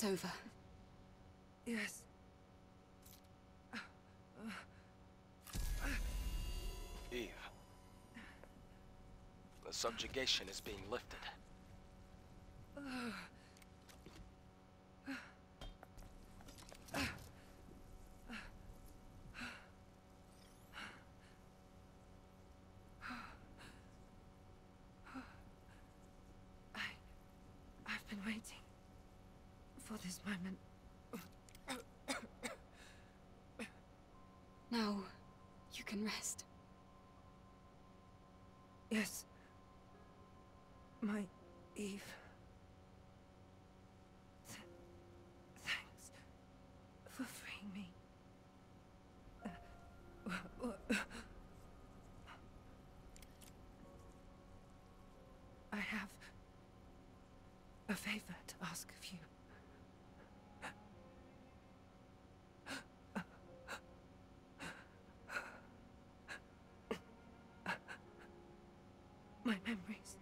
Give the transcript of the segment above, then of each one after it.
It's over. Yes. Eve. The subjugation is being lifted. I... I've been waiting for this moment. Now, you can rest. Yes. My Eve. Th thanks for freeing me. Uh, w- w- I have a favor to ask of you. My memories.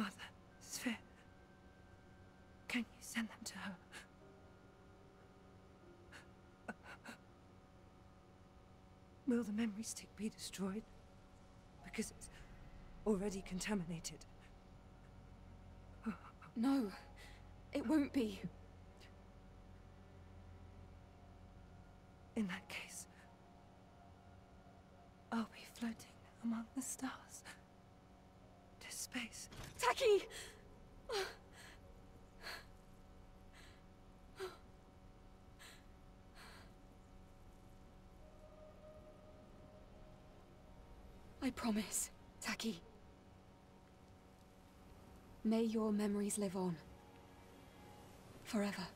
Mother, Sphere. Can you send them to her? Will the memory stick be destroyed? Because it's already contaminated. No, it won't be. In that case, I'll be floating among the stars space. Tachy! I promise, Tachy. May your memories live on. Forever.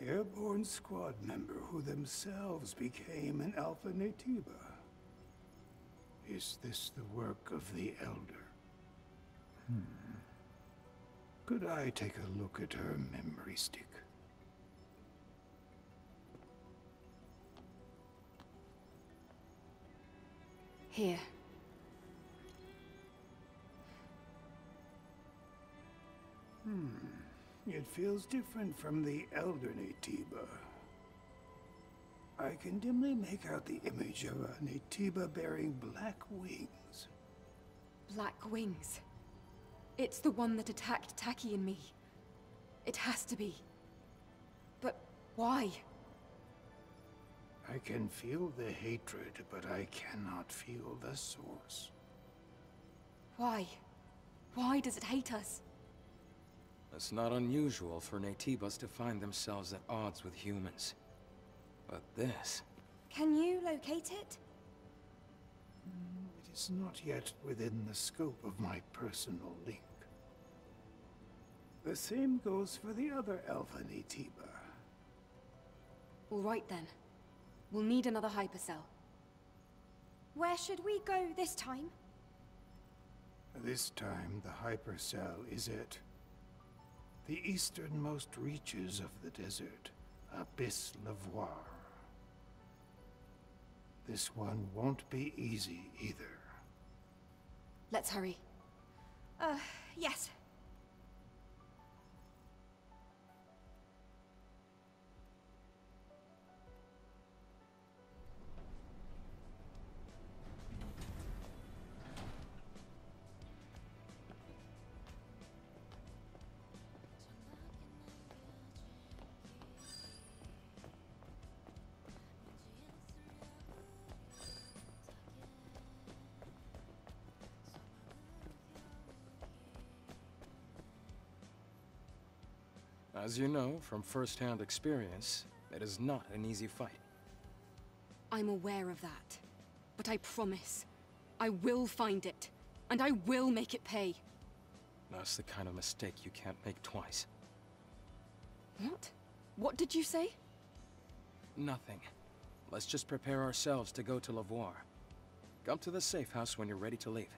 An airborne squad member who themselves became an Alpha Naytiba. Is this the work of the Elder? Hmm. Could I take a look at her memory stick? Here. It feels different from the Elder Naytiba. I can dimly make out the image of a Naytiba bearing black wings. Black Wings. It's the one that attacked Tachy and me. It has to be. But why? I can feel the hatred, but I cannot feel the source. Why? Why does it hate us? It's not unusual for Naytibas to find themselves at odds with humans. But this... Can you locate it? Mm, it is not yet within the scope of my personal link. The same goes for the other Alpha Naytiba. All right then. We'll need another hypercell. Where should we go this time? This time, the hypercell is at the easternmost reaches of the desert, Abyss Levoire. This one won't be easy either. Let's hurry. Uh, yes. As you know from first-hand experience, it is not an easy fight. I'm aware of that. But I promise, I will find it. And I will make it pay. That's the kind of mistake you can't make twice. What? What did you say? Nothing. Let's just prepare ourselves to go to Levoire. Come to the safe house when you're ready to leave.